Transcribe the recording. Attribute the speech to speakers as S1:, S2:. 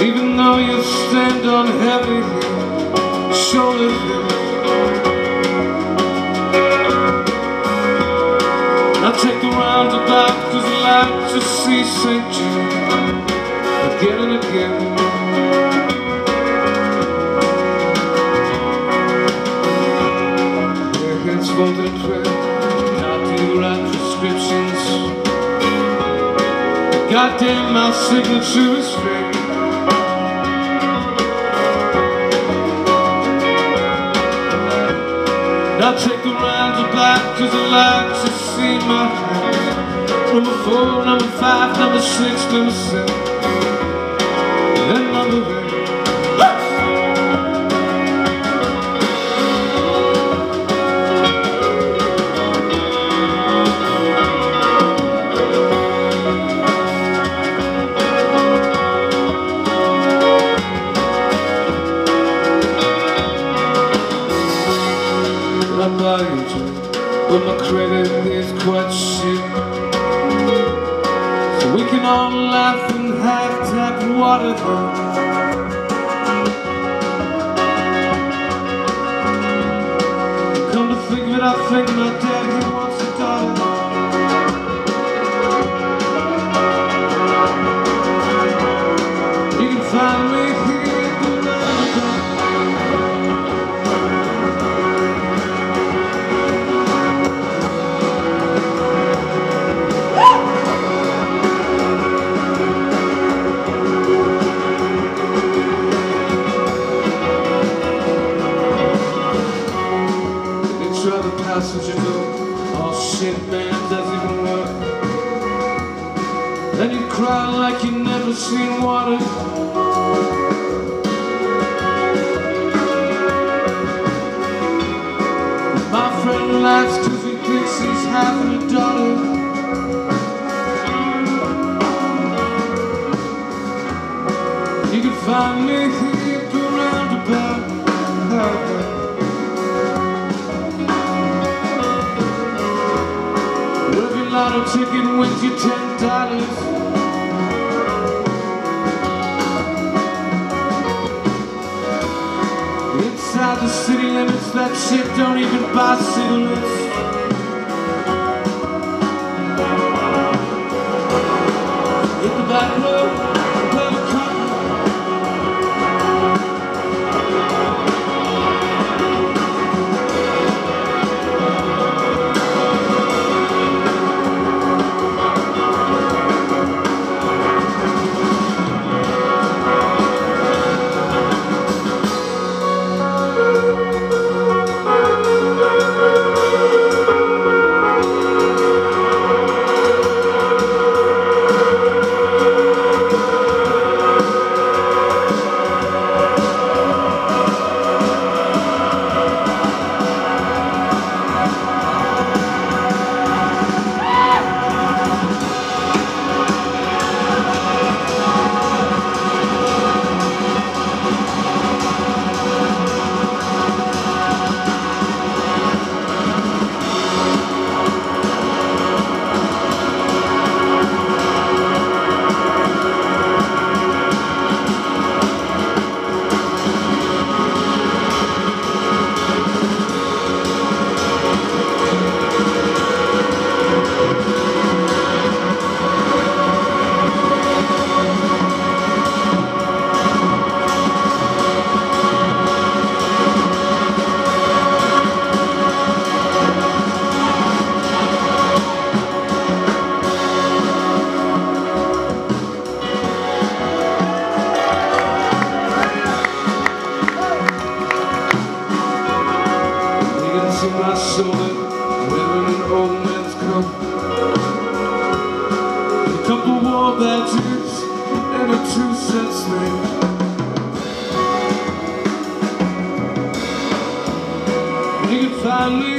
S1: Even though you stand on heavy shoulders I take the roundabout cause I like to see St. Jude again and again Their hands folded in prayer Not to write prescriptions Goddamn, my signature is fake I take the roundabout cause I like to see my hands Number four, number five, number six, number seven Buy but my credit is quite shit. So we can all laugh and have tap water. Come to think of it, I think my dad he wants a daughter. You can find me here Then you cry like you never seen water. My friend laughs cause he thinks he's having a daughter. Lotto ticket wins you ten dollars. Inside the city limits, that shit don't even buy cigarettes. Hit the back road, glass on my shoulder Wearing an old man's coat A couple warm badges And a two cent slave You can find me